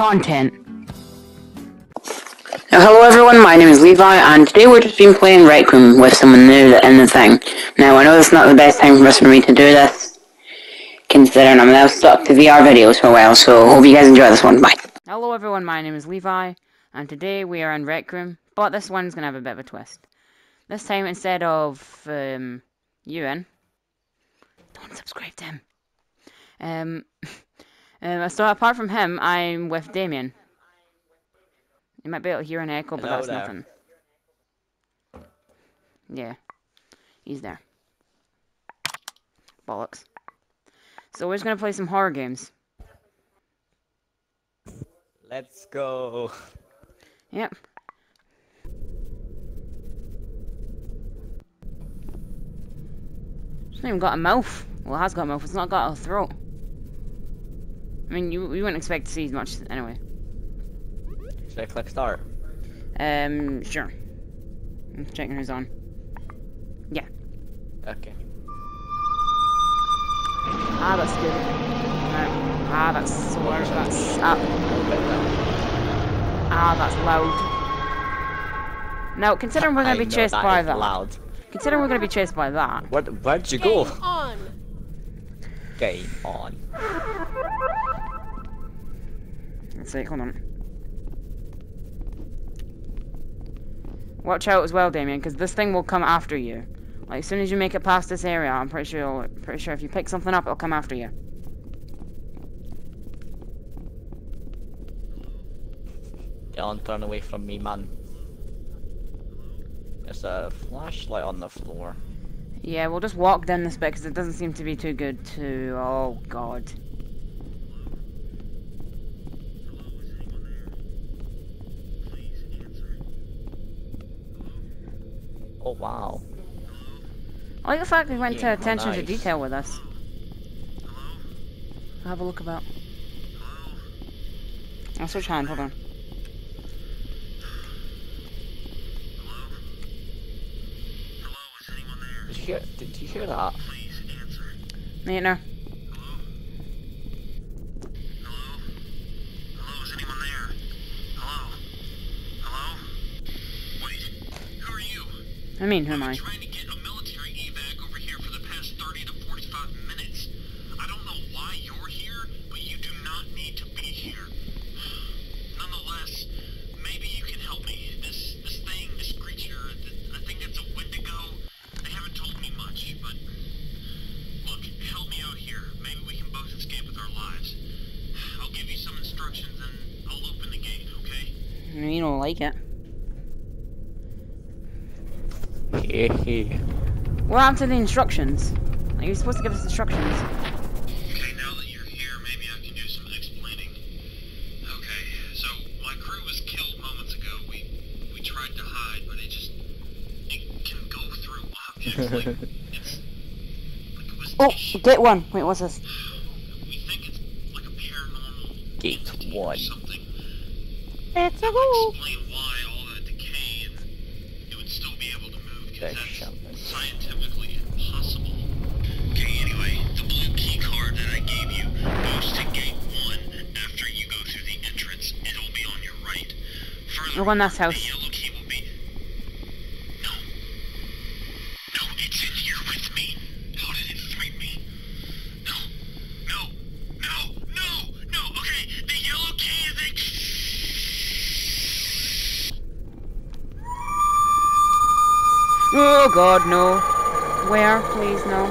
content. Now, hello everyone, my name is Levi, and today we're just been playing Rec Room with someone new in the thing. Now, I know it's not the best time for us for me to do this, considering I'm now stuck to VR videos for a while, so hope you guys enjoy this one. Bye. Hello everyone, my name is Levi, and today we are in Rec Room, but this one's gonna have a bit of a twist. This time, instead of um, Ewan, don't subscribe to him. Um, um, so apart from him, I'm with Damien. You might be able to hear an echo, but Hello that's there. nothing. Yeah, he's there. Bollocks. So we're just gonna play some horror games. Let's go. Yep. It's not even got a mouth. Well, it has got a mouth. It's not got a throat. I mean, you you wouldn't expect to see as much anyway. Should I click start? Um, sure. I'm checking who's on. Yeah. Okay. Ah, that's good. Right. Ah, that's so loud. That's up. Ah, that's loud. Now, considering we're gonna be know chased that by that. Loud. Considering we're gonna be chased by that. Where where'd you go? Game on. Game on. Let's see, hold on. Watch out as well, Damien, because this thing will come after you. Like, as soon as you make it past this area, I'm pretty sure, you'll- pretty sure if you pick something up, it'll come after you. On, turn away from me, man. There's a flashlight on the floor. Yeah, we'll just walk down this bit, because it doesn't seem to be too good to... Oh, God. Oh wow. I like the fact they went to Yeah, attention to detail with us. I'll have a look about. I'll switch hand, hold on. Did you hear? Did you hear that? You know. Hello, is anyone there? Hello? Hello? Wait, who are you? I mean, who am I? I'm trying to get a military evac over here for the past 30 to 45 minutes. I don't know why you're here, but you do not need to be here. Nonetheless, maybe you can help me. This this thing, this creature, th- I think it's a Wendigo. They haven't told me much, but look, help me out here. Maybe we can both escape with our lives. I'll give you some instructions and I'll open the gate, okay? You don't like it. Hehe. What happened to the instructions? Like, you're supposed to give us instructions. Okay, now that you're here, maybe I can do some explaining. Okay, so my crew was killed moments ago. We we tried to hide, but it just it can go through objects like it's like Oh, get one. Wait, what's this? On that house. No. No, it's in here with me. How did it find me? No. No. No. No. No. Okay, the yellow key is a. Oh god, no. Where? Please, no.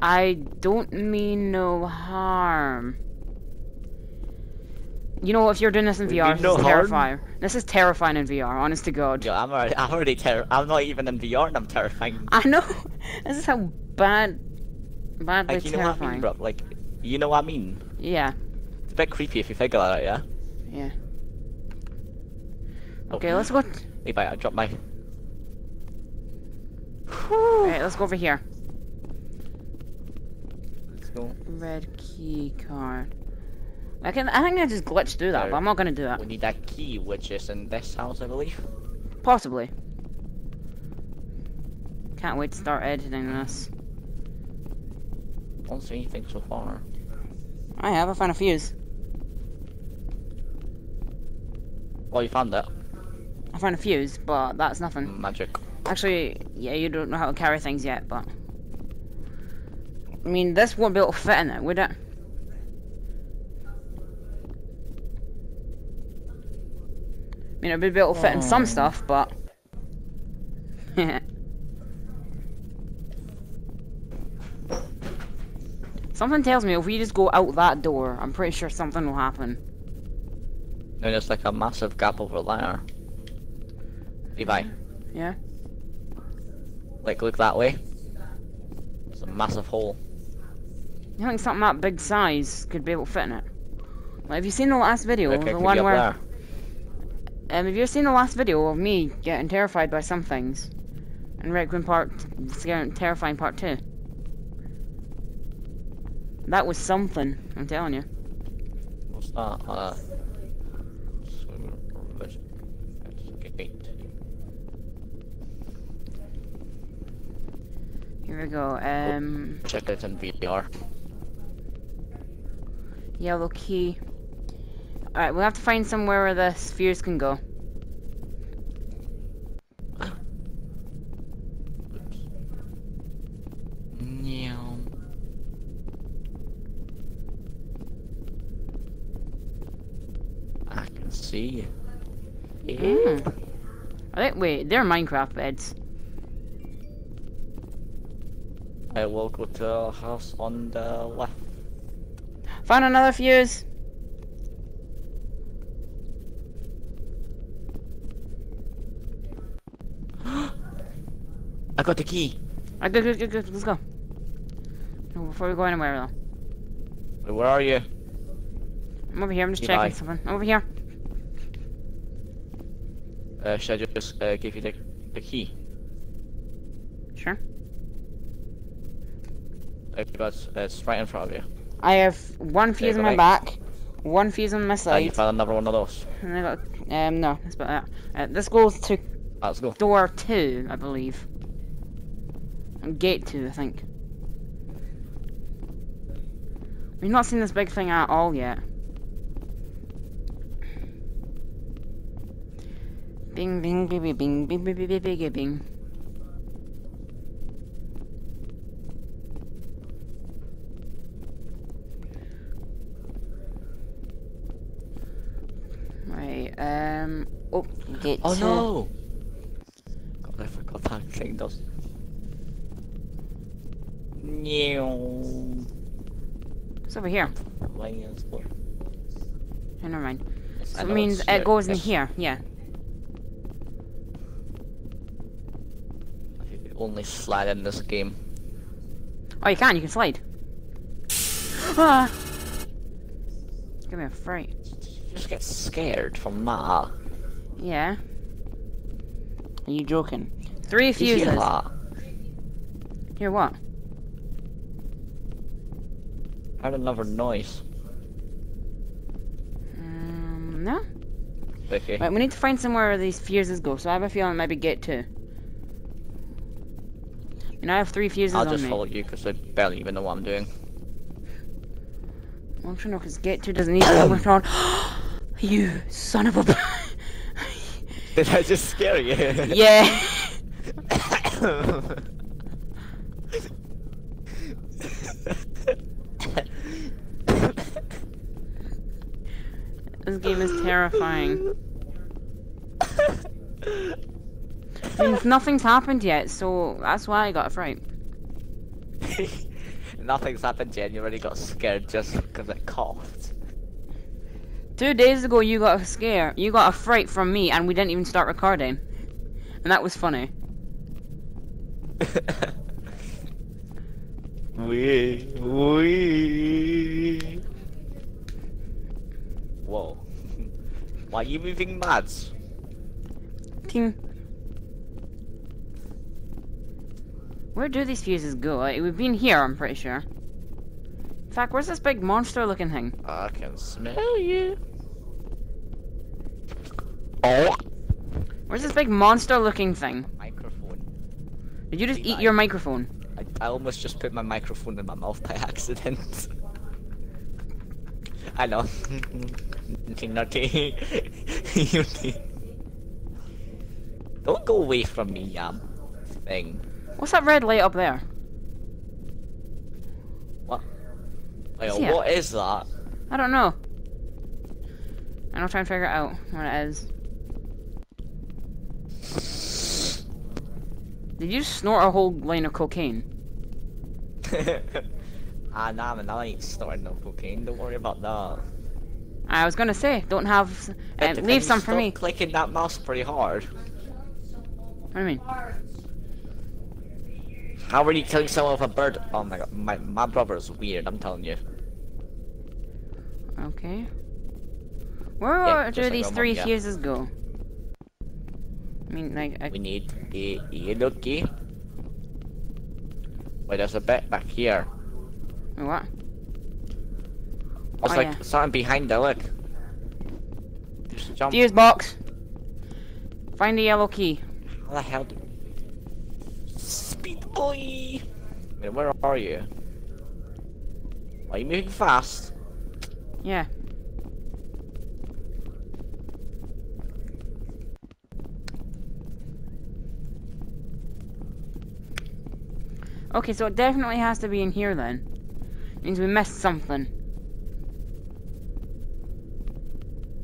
I don't mean no harm. You know, if you're doing this in VR, this no is harm? terrifying. This is terrifying in VR, honest to God. Yo, I'm already, I'm already ter- I'm not even in VR and I'm terrifying. I know. This is how bad, badly Like, you know what I terrifying. mean, bro? Like, you know what I mean? Yeah, It's a bit creepy if you figure that out, yeah? yeah. Oh. Okay, let's go. Levi, I dropped my... Alright, let's go over here. Let's go. Red key card. I can. I think I just glitched through that, but I'm not gonna do that. We need that key, which is in this house, I believe. Possibly. Can't wait to start editing this. Don't see anything so far. I have. I found a fuse. Well, you found it. I found a fuse, but that's nothing. Magic. Actually, yeah, you don't know how to carry things yet, but... I mean, this won't be able to fit in it, would it? I mean, it'd be able to fit in some mm. stuff, but... Something tells me if we just go out that door, I'm pretty sure something will happen. And there's like a massive gap over there. Levi, Yeah? like look that way. It's a massive hole. You think something that big size could be able to fit in it? Like, have you seen the last video? Look, the one up where... there. Um, have you seen the last video of me getting terrified by some things? And Rec Room Part, Scary- Terrifying Part 2? That was something, I'm telling you. What's that? Uh. Here we go, um, Check it in VR. yellow key. Alright, we'll have to find somewhere where the spheres can go. I can see. Yeah. Hmm. I think, wait, they're Minecraft beds. I will go to the house on the left. Found another fuse! I got the key. Good, good, good, good, let's go. No, Before we go anywhere though. Where are you? I'm over here, I'm just checking something. I'm over here. Uh, should I just uh, give you the, the key? Sure. Uh, because it's right in front of you. I have one fuse on my back. back, one fuse on my side. And you found another one of those. and I got um no, that's about that. Uh, this goes to Let's go. door two, I believe. And gate two, I think. We've not seen this big thing at all yet. Bing bing bing bing bing bing bing bing bing bing bing. Right, um oh gate Oh no! God, I forgot that thing does. It's over here. Lying on the floor. Oh, never mind. It means it goes in here, yeah. You can only slide in this game. Oh, you can, you can slide. ah! Give me a fright. You just get scared from that. Yeah. Are you joking? Three hear fuses. Here, what? I heard another noise. Um, no? Okay. Right, we need to find somewhere where these fuses go, so I have a feeling maybe get two. And I have three fuses I'll just me. follow you because I barely even know what I'm doing. Well, actually, no, because gate two doesn't need to you son of a. Did I just scare you? yeah. This game is terrifying. I mean, nothing's happened yet, so that's why I got a fright. Nothing's happened yet. You already got scared just because I coughed. Two days ago, you got a scare. You got a fright from me, and we didn't even start recording. And that was funny. Wee wee. Whoa. Why are you moving mad? Team. Where do these fuses go? Like, we've been here, I'm pretty sure. In fact, where's this big monster-looking thing? I can smell you. Oh. Where's this big monster-looking thing? Microphone. Did you just eat Levi. your microphone? I, I almost just put my microphone in my mouth by accident. I know. Naughty, naughty. Don't go away from me, yam. Thing. What's that red light up there? What? Wait, what is that? I don't know. And I'll try and figure out what it is. Did you snort a whole line of cocaine? ah, nah, man, I ain't snorting no cocaine. Don't worry about that. I was gonna say, don't have. Uh, leave some for me. Clicking that mouse pretty hard. What do you mean? How are you killing someone with a bird? Oh my god, my my brother is weird. I'm telling you. Okay. Where Yeah, do these three yeah. fuses go? I mean, like, I, We need a yellow key. Wait, there's a bit back here. What? It's Oh, like yeah. something behind there. Look. Just jump. Fuse box. Find the yellow key. How the hell? Do... Speed boy. Wait, where are you? Are you moving fast? Yeah. Okay, so it definitely has to be in here then. Means we missed something.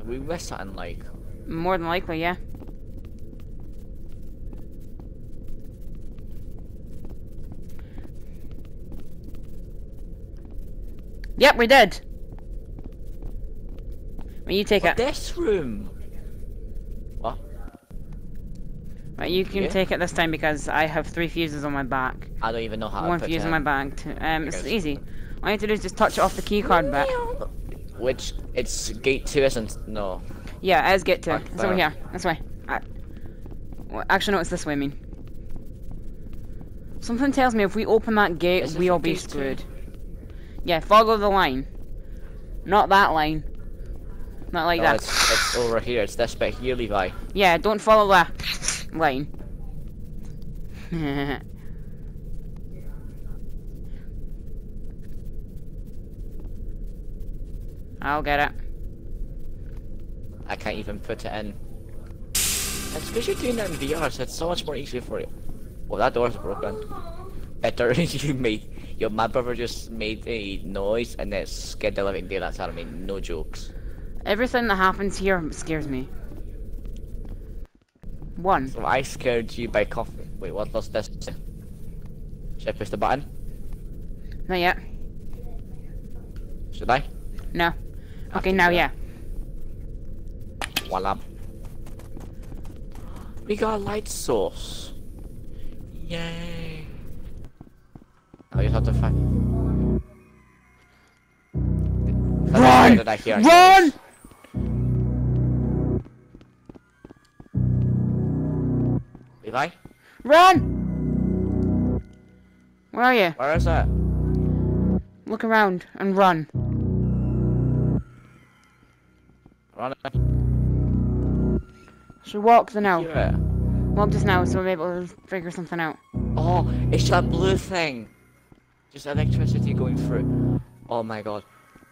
We missed something like. More than likely, yeah. Yep, we did. Well, you take Oh, it. this room. What? Right, you can Yeah. take it this time because I have three fuses on my back. I don't even know how One to put fuse on my back. Too. Um, it's easy. All you have to do is just touch it off the key card bit. Which it's gate two, isn't? No. Yeah, as get to. Back It's over here. This way. I, well, actually, no, it's this way. I mean, something tells me if we open that gate, Is this we'll be gate screwed. Yeah, follow the line. Not that line. Not like no, that. it's, it's over here. It's this bit here, Levi. Yeah, don't follow that line. I'll get it. I can't even put it in. It's because you're doing that in VR, so it's so much more easier for you. Well, that door's broken. Better you made. Your my brother just made a noise and it scared the living daylights out of me. No jokes. Everything that happens here scares me. One. So I scared you by coughing. Wait, what does this? do? Should I push the button? Not yet. Should I? No. Have Okay, now do yeah. Voila. We got a light source. Yay. Now you have to find. Run! Did I hear Run! noise? Levi? Run! Where are you? Where is that? Look around and run. Run it. So walk the now. It. Walk just now so we're able to figure something out. Oh, it's that blue thing. Just electricity going through. Oh my god.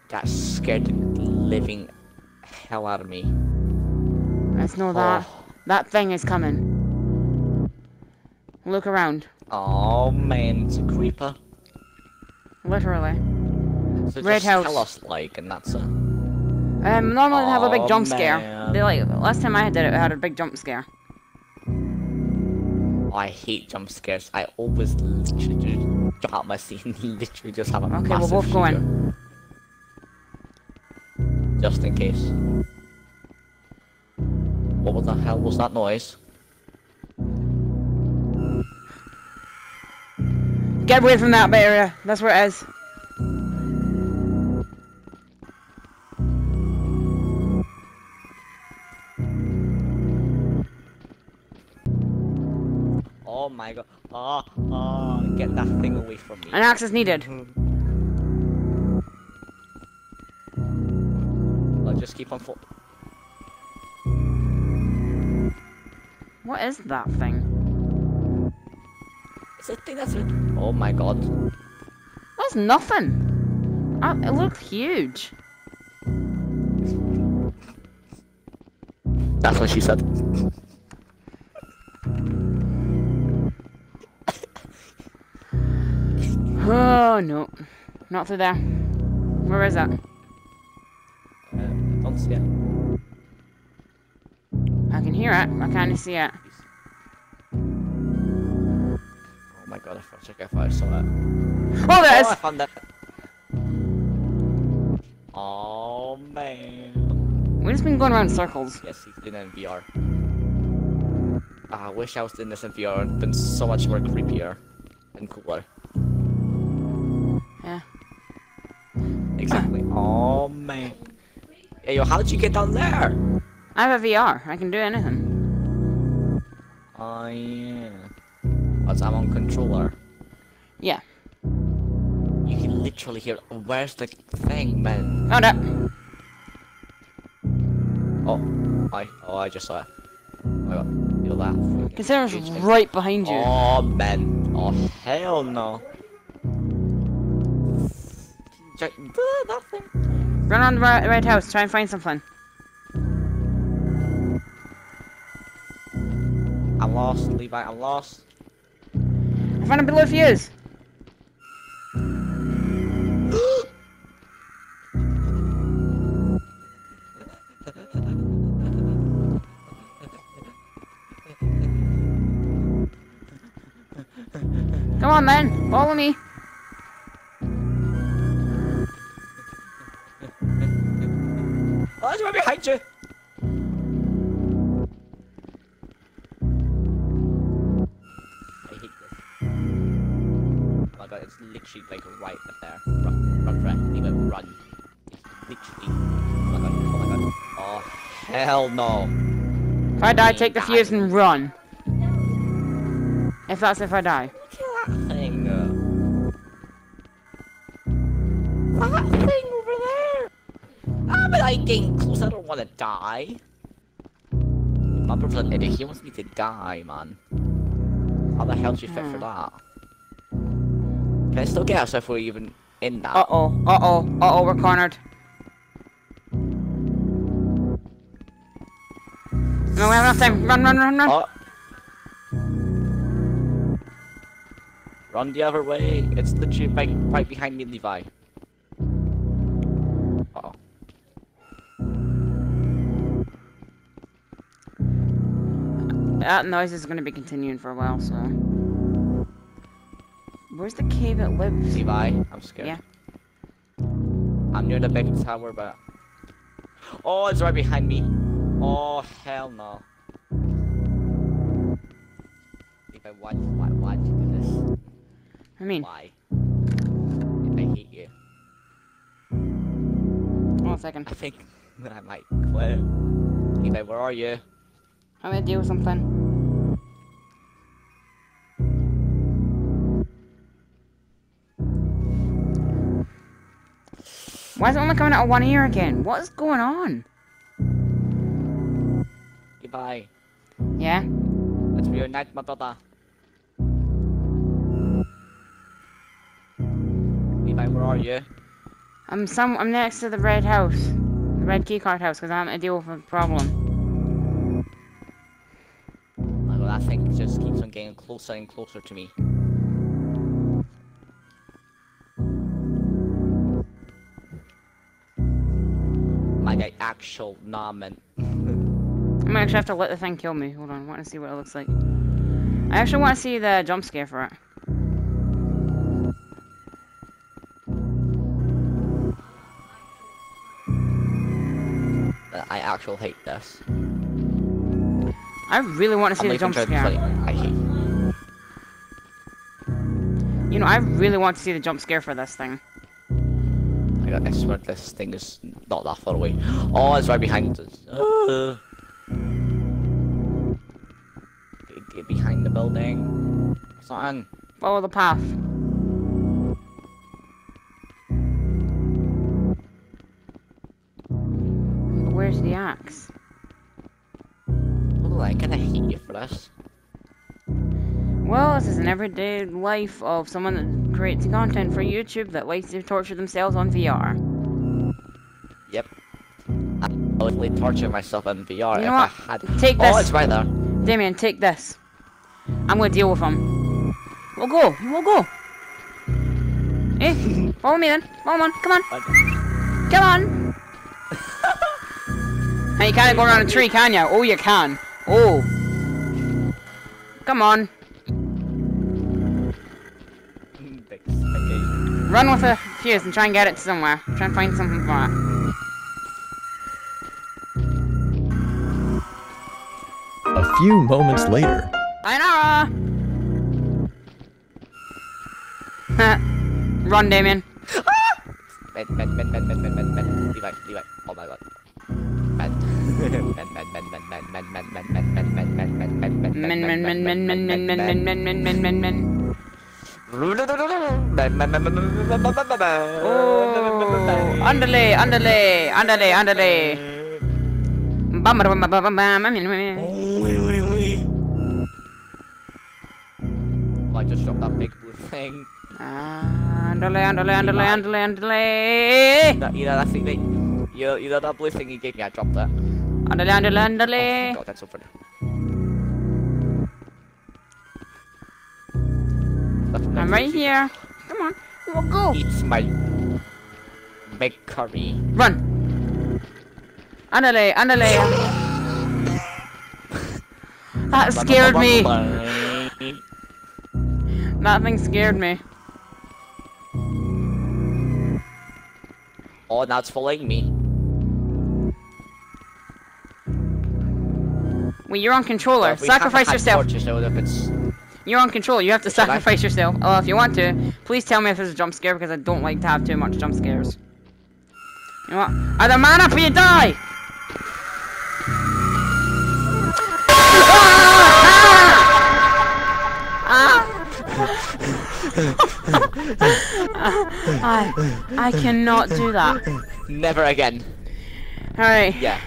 That scared the living hell out of me. Let's know that. Oh. That thing is coming. Look around. Oh man, it's a creeper. Literally. So Red house. tell us like, and that's it. Um, normally they have a big jump scare. man. They like last time I did it, I had a big jump scare. Oh, I hate jump scares. I always literally just jump out my seat and literally just have a Okay, we're both go in. shaker. Just in case. What the hell was that noise? Get away from that area. That's where it is. Oh my god. Oh, oh, get that thing away from me. An axe is needed. I'll just keep on foot. What is that thing? It's a thing that's. Oh my god. That's nothing. I, it looked huge. That's what she said. Oh no, not through there. Where is that? Uh, don't see it. I can hear it. I can't see it. Oh my god, I thought check if I saw it. Oh, there it Oh, I found it. Oh man. We've just been going around in circles. Yes, he's it in VR. Ah, I wish I was doing this in VR. It'd been so much more creepier and cooler. Exactly. oh man. Hey, yo, how did you get down there? I have a VR. I can do anything. Oh yeah. Because I'm on controller. Yeah. You can literally hear. Where's the thing, man? Found it. Oh, I. Oh, I just saw it. Oh my god. Feel that. Consider it's right behind you. Oh man. Oh hell no. Nothing. Run on the red, red house. Try and find something. I'm lost, Levi. I'm lost. I found a blue fuse. Come on, man. Follow me. Oh, it's right behind you. I hate this. Oh my god, it's literally like right up there. Run, run, Fred. Leave it, run. It's literally. Oh my god, oh my god. Oh, hell no. If I die, take the fuse and run. If that's if I die. Look at that thing. That thing over there. But I getting close. I don't want to die. My brother's an idiot. He wants me to die, man. How the hell do you fit for Hmm. that? Can I still get us if we're even in that? Uh oh. Uh oh. Uh oh. We're cornered. No, we have enough time. Run, run, run, run. Oh. Run the other way. It's literally right, right behind me, Levi. That noise is going to be continuing for a while, so. Where's the cave it lives? Levi, I'm scared. Yeah. I'm near the big tower, but. Oh, it's right behind me. Oh, hell no. Levi, why, why, why did you do this? I mean, Why? I hate you. hold on a second. I think that I might quit. Levi, where are you? I'm gonna deal with something. Why is it only coming out of one ear again? What is going on? Goodbye. Yeah? let's reunite, my brother. Levi, where are you? I'm some. I'm next to the red house, the red keycard house, because I'm gonna deal with a problem. Getting closer and closer to me. My like, actual namen. I might actually have to let the thing kill me. Hold on, I want to see what it looks like. I actually want to see the jump scare for it. I actually hate this. I really want to see I'm the jump trying to be scare. I hate. You know, I really want to see the jump scare for this thing. I got. Swear this thing is not that far away. Oh, it's right behind us. Uh. Get, get behind the building. Something. Follow the path. Where's the axe? Oh, I'm gonna hate you for this. Well, this is an everyday life of someone that creates content for YouTube that likes to torture themselves on VR. Yep. I literally torture myself on VR You if know I what? had. Take Oh, this. it's right there. Damien, take this. I'm gonna deal with him. We'll go. We'll go. Eh? Follow me then. Follow on. Come on. Come on. hey, you can't go around a tree, can you? Oh, you can. Oh. Come on. Run with a fuse and try and get it somewhere. Try and find something for it. A few moments later. Sayonara! Run, Damien. Ben, Ben, Ben, Ben, Ben, Ben, Ben, Ben, Levi, Levi. Oh my god. Ben. Ben, Ben, Ben, Ben, Ben, Ben, Ben, Ben, Ben, Ben, Ben, Ben, Ben, Ben, Ben, Ben, Men, men, men, men, men, men, men, men, men, men, men, men, men. Oh, andale, andale, andale, andale. Bummer, bummer, bummer, bummer. I just dropped that big blue thing. Andale, andale, andale, andale, andale. You know, that the thing. You know, you know that blue thing you gave me, I dropped that. Andale, andale, andale. Oh, God, that's so funny. I'm right here. Come on, we'll go. It's my big curry. Run. Underlay, underlay. That scared me. That thing scared me. Oh, now it's following me. Well, you're on controller. If Sacrifice yourself. torches, if it's You're on control. You have to Should I? sacrifice yourself. Oh, if you want to, please tell me if there's a jump scare because I don't like to have too much jump scares. You know what? Either man up or you die! I, I cannot do that. never again. Alright. Yeah.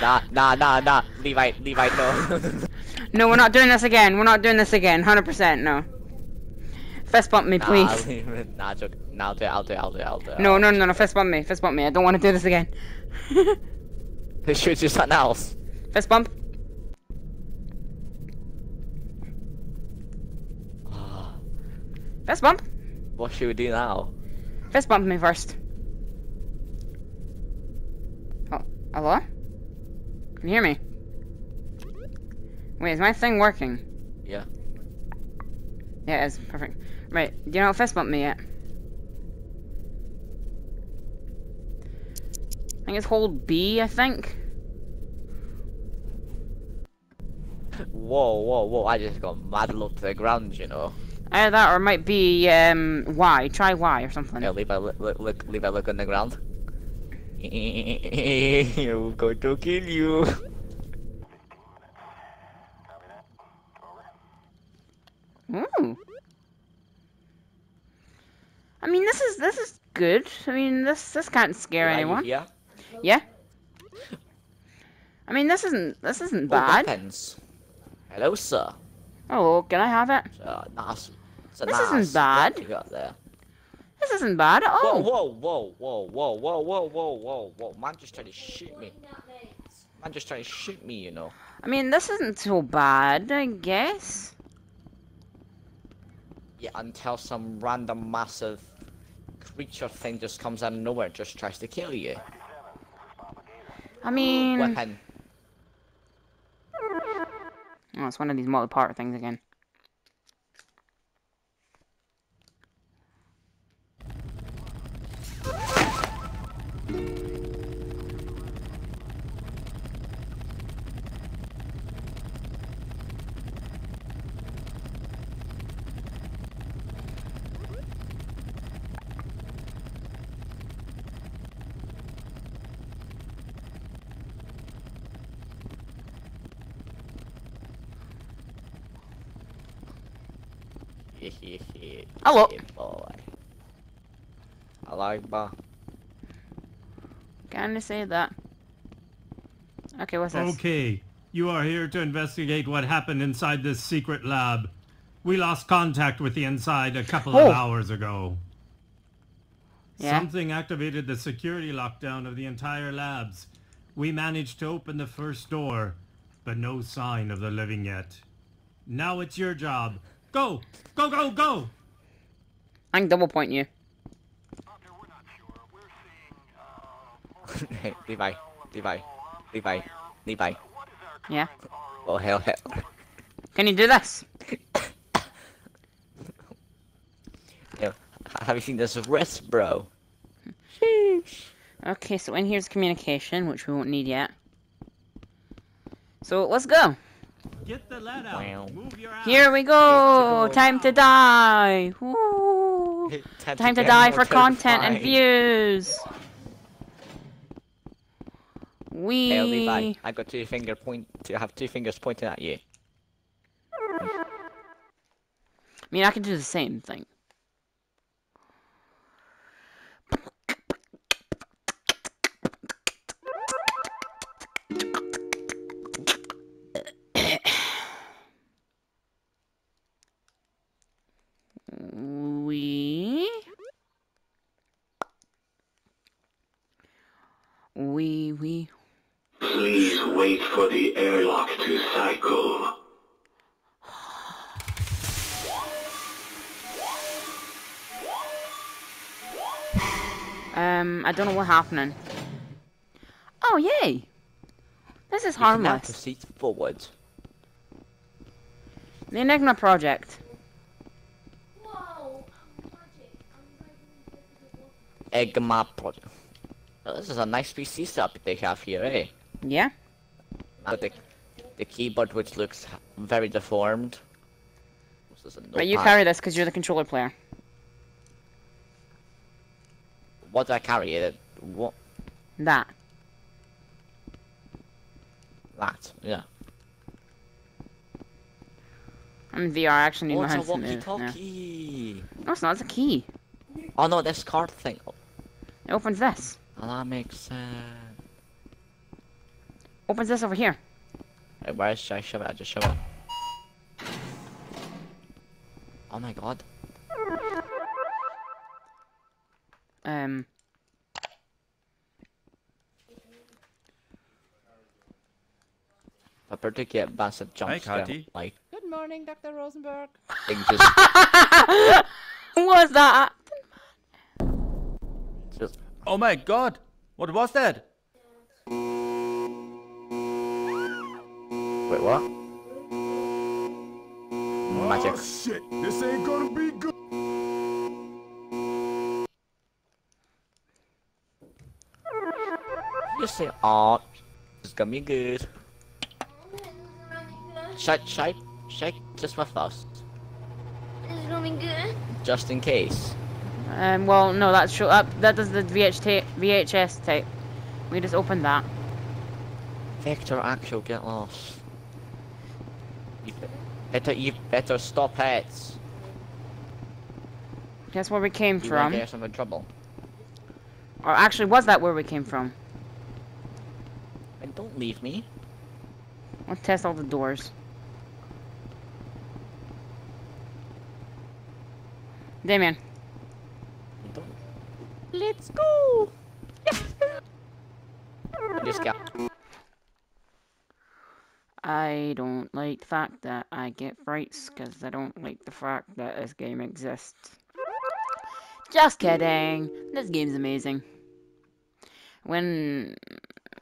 Nah, nah, nah, nah. Levi, Levi, no. No, we're not doing this again. We're not doing this again. 100% no. Fist bump me, please. Nah, joke. Nah, I'll do it, I'll do it, I'll do it, I'll do it. No, no, no, no. Fist bump me. Fist bump me. I don't want to do this again. It shoots you something else. Fist bump. Fist bump. What should we do now? Fist bump me first. Oh, hello? Can you hear me? Wait, is my thing working? Yeah. Yeah, it is. Perfect. Right, do you know fist bump me yet? I think it's hold B, I think. Whoa, whoa, whoa, I just got mad low to the ground, you know. Either that or it might be um Y. Try Y or something. Yeah, Levi, look, look, leave a look on the ground. I'm going to kill you. Ooh. I mean, this is this is good. I mean, this this can't scare you anyone. Yeah. Yeah. I mean, this isn't this isn't Oh, bad. weapons. Hello, sir. Oh, can I have it? Uh, nice. This nice isn't bad. You got there. This isn't bad at Whoa, all. whoa, whoa, whoa, whoa, whoa, whoa, whoa, whoa, whoa. Man just tried to shoot me. Man just tried to shoot me, you know. I mean, this isn't so bad, I guess. Yeah, until some random massive creature thing just comes out of nowhere and just tries to kill you. I mean, Weapon. oh, it's one of these multi-part things again. Hello. Yeah, boy. Hello, boy. Can I say that? Okay, what's this? Okay, you are here to investigate what happened inside this secret lab. We lost contact with the inside a couple Oh. of hours ago. Yeah. Something activated the security lockdown of the entire labs. We managed to open the first door, but no sign of the living yet. Now it's your job. Go! Go, go, go! I can double point you. hey, Levi, Levi, Levi, Levi. Yeah. Oh hell, hell. Can you do this? Yeah. Have you seen this wrist, bro? Okay, so in here's communication, which we won't need yet. So let's go. Get the lead out. Wow. Move your ass. Here we go. Time to die. Woo. Time, Time to get die for content and views. Hey, Levi, We. I got two finger point. To have two fingers pointing at you. I mean, I can do the same thing. The airlock to cycle. Um, I don't know what's happening. Oh, yay! This is You can now harmless. proceed forward. The Enigma Project. Egma project. Oh, this is a nice PC setup they have here, eh? Yeah? But the, the keyboard which looks very deformed. A But you carry this because you're the controller player. What do I carry? It. What? That. That. Yeah. I'm in VR, I actually need Oh, my hands to move. Yeah. walkie-talkie. No, it's not, it's a key. Oh no, this card thing. Oh, It opens this. Oh, that makes sense. Opens this over here. Wait, where should I shove it? I just shove it. Oh my god. Um, I better get Bassett jump Hi, scare, Like, Good morning, Dr. Rosenberg. thing just, what was that? just Oh my god! What was that? Wait, what? Magic. shit, this ain't gonna be good. You say, oh, this is gonna be good. Shake, shake, shake just with us, It's going good. just in case. Um, well, no, that's show up. That does the VH tape, VHS tape. We just opened that. Vector actual get lost. Better, you better stop it. Guess where we came You from. yourself in trouble. Or actually, was that where we came from? And don't leave me. Let's test all the doors. Damien. The fact that I get frights because I don't like the fact that this game exists. Just kidding. This game's amazing. When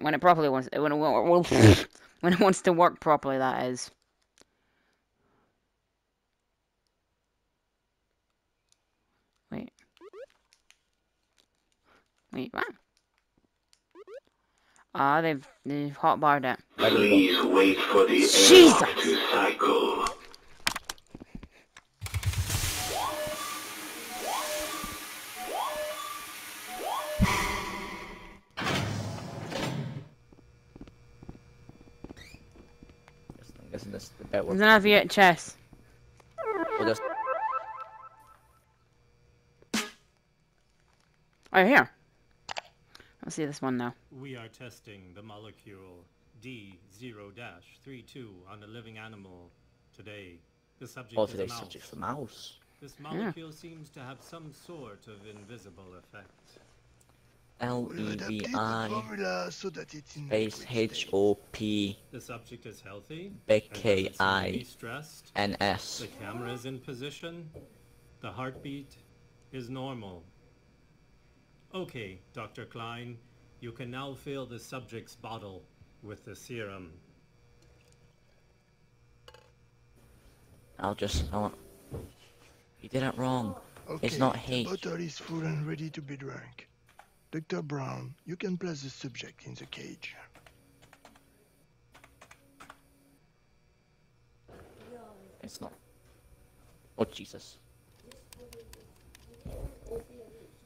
when it properly wants when it, when it wants to work properly, that is. Wait. Wait, what? Ah, they've they've hotbarred it. Please wait for the Jesus. to cycle. Isn't this the bit There's where another VHS. we'll just Oh, here. Let's see this one now. We are testing the molecule D0-32 on a living animal today. The subject oh is a mouse. subject's the mouse. This molecule seems to have some sort of invisible effect. L E V I We'll adapt V the so that it's in space liquid H state. O P The subject is healthy. Big and doesn't K seem to I be stressed. N S. The camera is in position. The heartbeat is normal. Okay, Dr. Klein, you can now fill the subject's bottle with the serum. I'll just. I want. You did it wrong. Okay, It's not the H. bottle is full and ready to be drank. Dr. Brown, you can place the subject in the cage. It's not. Oh Jesus.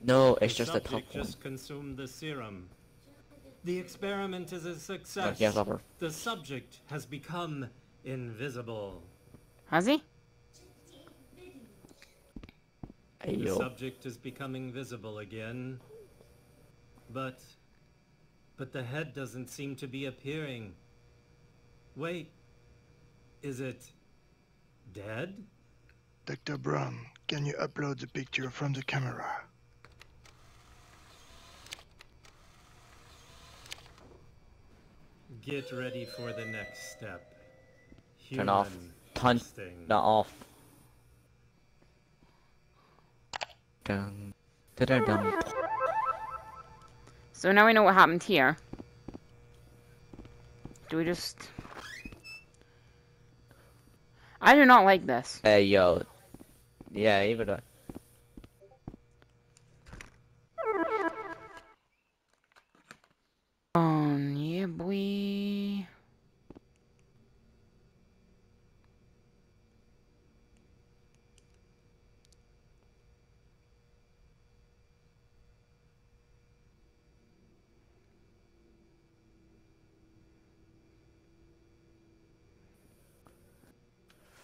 No, it's the just the top subject one. just consumed the serum. The experiment is a success. yes, upper. the subject has become invisible. Has he? Hey The yo. subject is becoming visible again. But... But the head doesn't seem to be appearing. Wait. Is it... dead? Dr. Brown, can you upload the picture from the camera? Get ready for the next step. Turn off. Human Turn testing. that off. Dun. Dun dun. So now we know what happened here. Do we just... I do not like this. Hey yo. Yeah, even a. yeah, boy.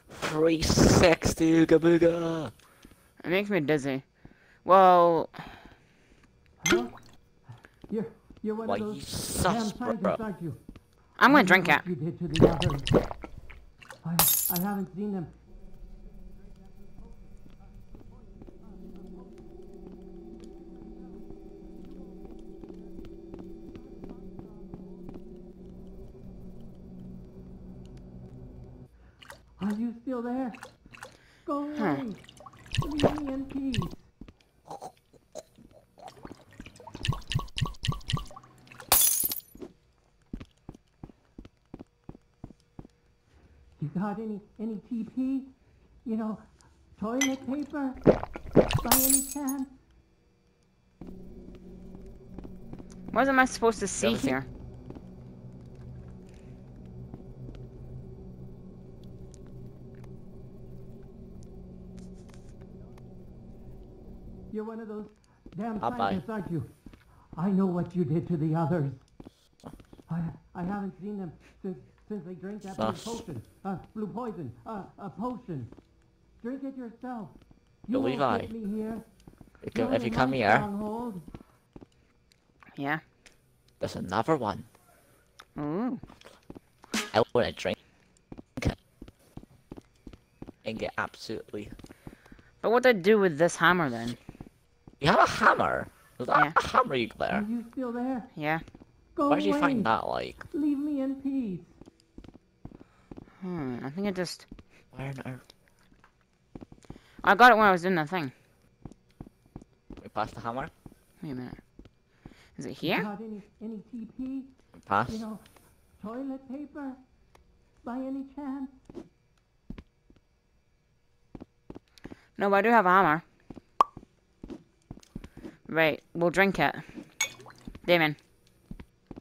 Free sex, dude, booga. It makes me dizzy. Well, You're, you're one Why of you those sus, bro. scientists, aren't you? I'm gonna drink it. You did to the others. I, I haven't seen them. Are you still there? Go Huh. away. Leave me in peace. You got any any TP? You know, toilet paper? By any chance? what am I supposed to see Everything- here? You're one of those damn Bye-bye. scientists, aren't you? I know what you did to the others. I I haven't seen them since since they drank that blue Sus. potion. Uh, blue poison. Uh, a potion. Drink it yourself. You Yo, won't Levi. get me here. If you- If you come here, stronghold. Yeah. there's another one. Ooh. I wanna drink it. And get absolutely. But what do I do with this hammer then? You have a hammer. Is that Yeah. a hammer you Are there? you still there? Yeah. Go Where did you away. find that? Like, Leave me in peace. Hmm. I think I just. where on earth? I got it when I was doing that thing. We passed the hammer. Wait a minute. Is it here? got any any TP? We passed. You know, toilet paper? By any chance? No, but I do have a hammer. Right. We'll drink it. Damon.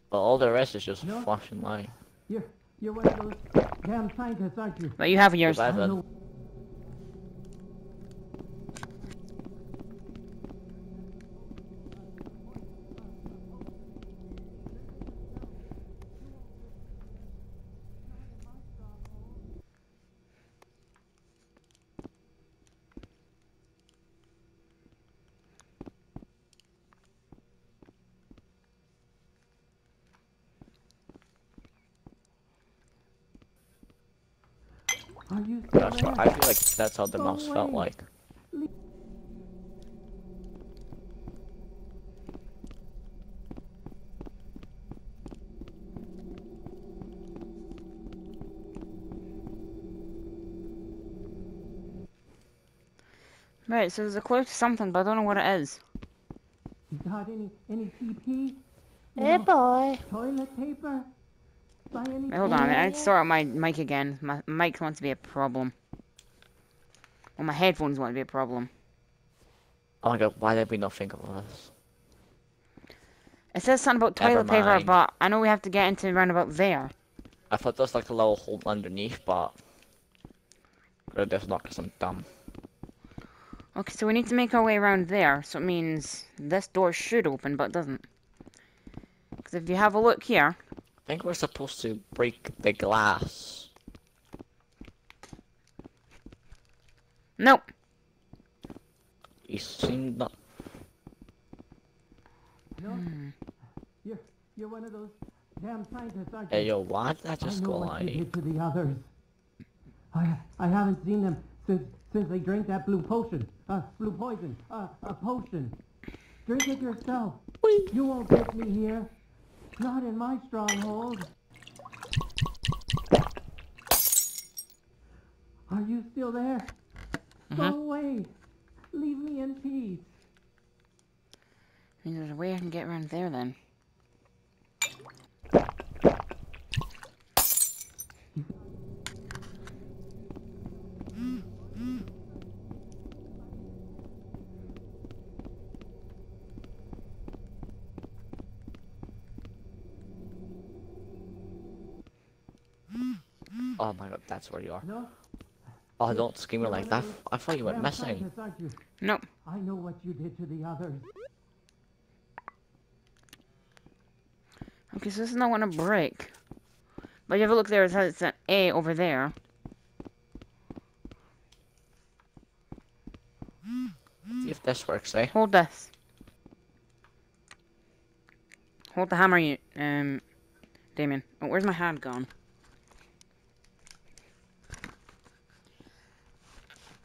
But all the rest is just No. flashing light. You're you're one of those damn scientists, aren't you? But you have yours. Goodbye, That's what, I feel like that's how the mouse felt like. Right, so there's a clue to something, but I don't know what it is. You got any, any PP? Hey, boy. Toilet paper? By any Wait, hold on, I chance? need to sort out my mic again. My mic wants to be a problem. Well, my headphones want to be a problem. Oh my god, why did we not think of this? It says something about toilet paper, but I know we have to get into round about there. I thought there was like a little hole underneath, but there's not because I'm dumb. Okay, so we need to make our way around there, so it means this door should open, but it doesn't. Because if you have a look here, I think we're supposed to break the glass. nope. You seem not. No? Hmm. You're, you're one of those damn scientists, aren't you? Hey yo, why did that just I know go what you like? did to the others. I, I haven't seen them since, since they drank that blue potion. Uh, blue poison. Uh, a potion. Drink it yourself. You won't get me here. Not in my stronghold. Are you still there? Go mm-hmm. away. Leave me in peace. I mean, there's a way I can get around there then. Oh my god, that's where you are. No? Oh, don't scream it like that. I thought you went missing. scientist, aren't you? Nope. I know what you did to the others. Okay, so this is not one to break. But you have a look there, it says it's an A over there. See if this works, eh? Hold this. Hold the hammer, you, um, Damien. Oh, where's my hand gone?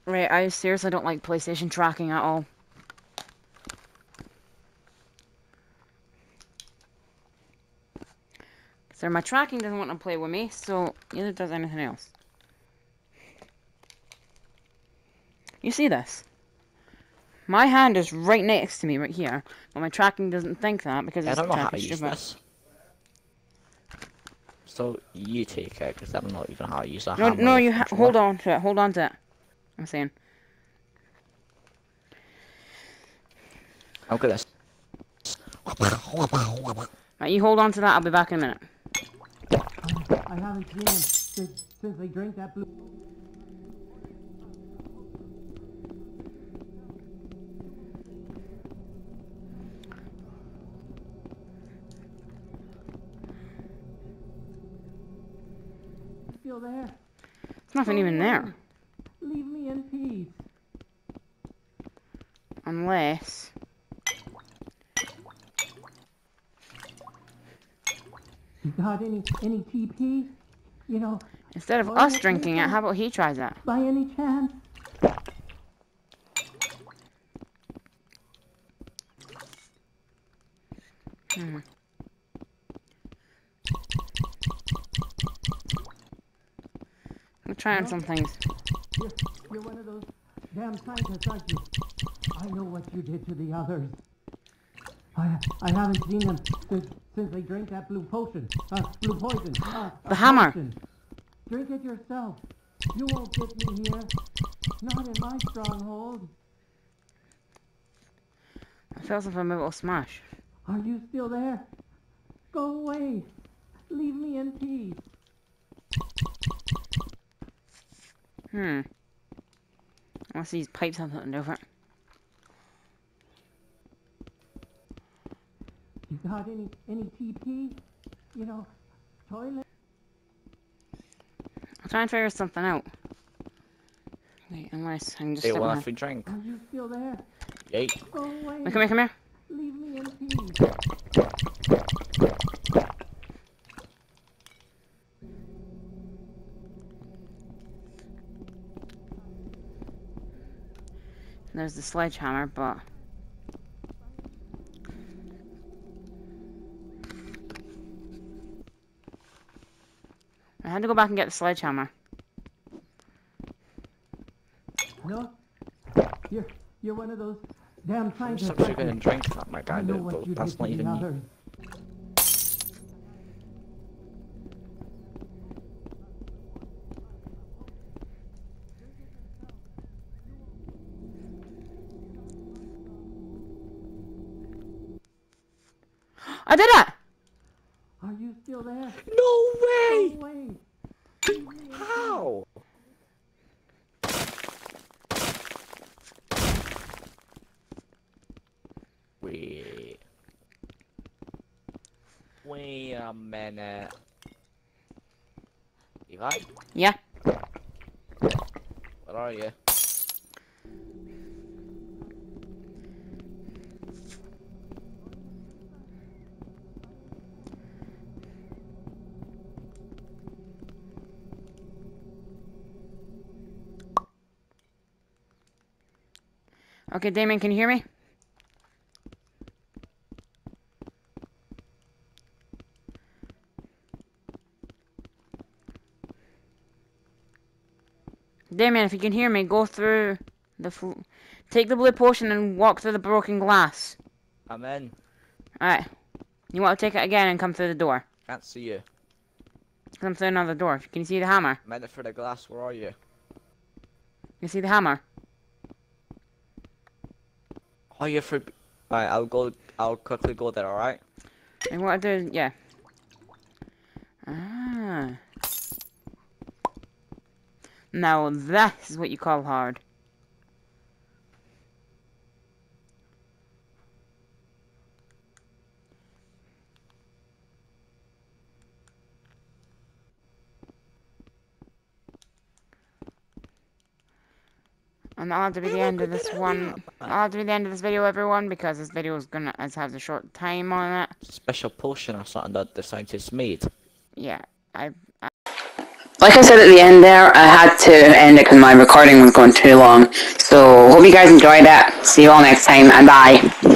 Right, I seriously don't like PlayStation tracking at all. So my tracking doesn't want to play with me, so neither does anything else. You see this? My hand is right next to me, right here, but my tracking doesn't think that because I it's don't know how to tracking use this. So you take it, because I don't even how to use a No, no, you ha- hold on to it. Hold on to it. I'm saying. I'm gonna. Right, you hold on to that. I'll be back in a minute. I haven't seen them since, since they drank that blue. Still there? There's nothing even there, Leave me in peace. unless. You got any any TP? You know, Instead of us drinking it, how about he tries that? by any chance? Hmm. We're trying some things. You're, one of those damn scientists, aren't you? I know what you did to the others. I I haven't seen them since since they drank that blue potion. Uh, blue poison. Uh, The hammer. potion. Drink it yourself. You won't get me here. Not in my stronghold. I if I'm a little smash. Are you still there? Go away. Leave me in peace. Hmm. Unless these pipes have something to do with it. You got any any TP? You know, toilet. I'm trying to figure something out. Wait, unless I'm just They step want a behind. free drink. Are you still there? Yay. Go away. Wait, come here, come here. Leave me in peace. There's the sledgehammer, but I had to go back and get the sledgehammer. No? You're, you're one of those damn I'm scientists. such a aren't good you? in drink that my guy I did, what but you that's did not to the even me. I did it! Are you still there? No way! No way. How? Wait. Wait a minute. Levi, Yeah. where are you? Okay, Damien, can you hear me? Damien, if you can hear me, go through the take the blue potion and walk through the broken glass. I'm in. Alright. You want to take it again and come through the door. Can't see you. Come through another door. Can you see the hammer? I'm in it for the glass. Where are you? You see the hammer? Oh, you're for. Alright, I'll go. I'll quickly go there. All right. And what I do, yeah. Ah. Now that is what you call hard. And that'll have to be the end of this one. That'll have to be the end of this video, everyone, because this video is gonna it has a short time on it. Special potion or something that the scientists made. Yeah, I Like I said at the end there, I had to end it because my recording was going too long. So, hope you guys enjoyed it. See you all next time, and bye.